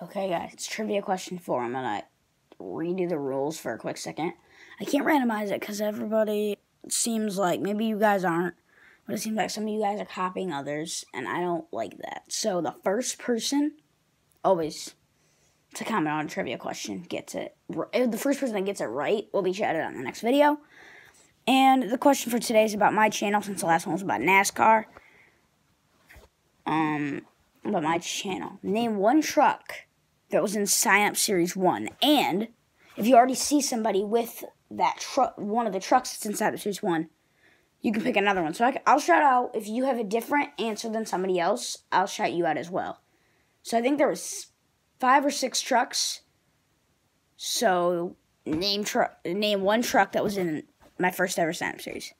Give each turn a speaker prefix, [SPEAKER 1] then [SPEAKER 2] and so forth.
[SPEAKER 1] Okay, guys, it's trivia question four. I'm gonna redo the rules for a quick second. I can't randomize it because everybody seems like maybe you guys aren't, but it seems like some of you guys are copying others, and I don't like that. So the first person always to comment on a trivia question gets it. The first person that gets it right will be shouted out in the next video. And the question for today is about my channel, since the last one was about NASCAR. Um, about my channel. Name one truck that was in Sign Series 1. And if you already see somebody with that truck, one of the trucks that's in Sign Series 1, you can pick another one. So I, will shout out, if you have a different answer than somebody else, I'll shout you out as well. So I think there was five or six trucks. So name truck, name one truck that was in my first ever Sign Up Series.